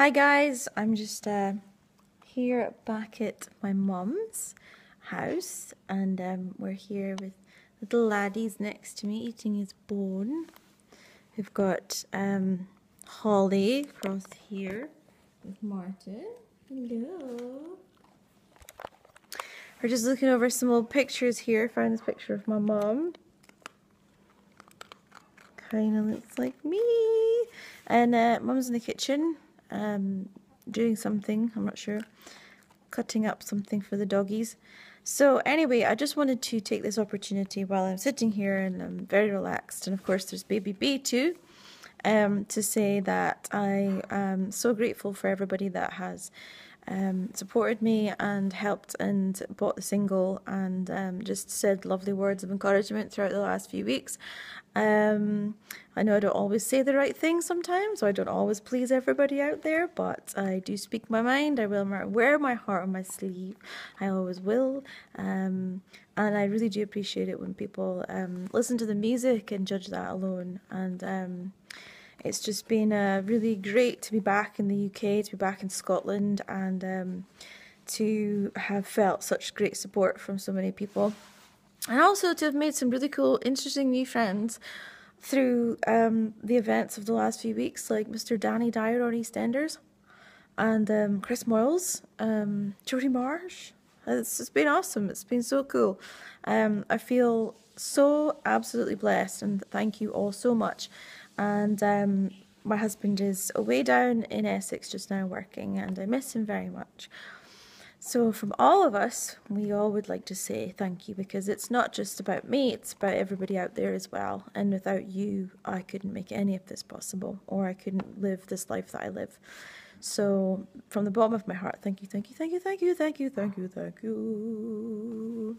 Hi guys, I'm just uh, here back at my mum's house and um, we're here with little laddies next to me eating his bone. We've got um, Holly across here with Martin. Hello. We're just looking over some old pictures here. Found this picture of my mum. Kind of looks like me. And uh, mum's in the kitchen um, doing something, I'm not sure, cutting up something for the doggies. So anyway, I just wanted to take this opportunity while I'm sitting here and I'm very relaxed, and of course there's baby B too, um, to say that I am so grateful for everybody that has um, supported me and helped and bought the single and um, just said lovely words of encouragement throughout the last few weeks. Um, I know I don't always say the right thing sometimes, so I don't always please everybody out there, but I do speak my mind. I will wear my heart on my sleeve. I always will. Um, and I really do appreciate it when people um, listen to the music and judge that alone. And um, it's just been uh, really great to be back in the UK, to be back in Scotland, and um, to have felt such great support from so many people. And also to have made some really cool, interesting new friends through um, the events of the last few weeks, like Mr. Danny Dyer on EastEnders, and um, Chris Moyles, um, Jodie Marsh. It's, it's been awesome. It's been so cool. Um, I feel so absolutely blessed, and thank you all so much and um, my husband is away down in Essex just now working, and I miss him very much. So, from all of us, we all would like to say thank you because it's not just about me, it's about everybody out there as well. And without you, I couldn't make any of this possible, or I couldn't live this life that I live. So, from the bottom of my heart, thank you, thank you, thank you, thank you, thank you, thank you, thank you.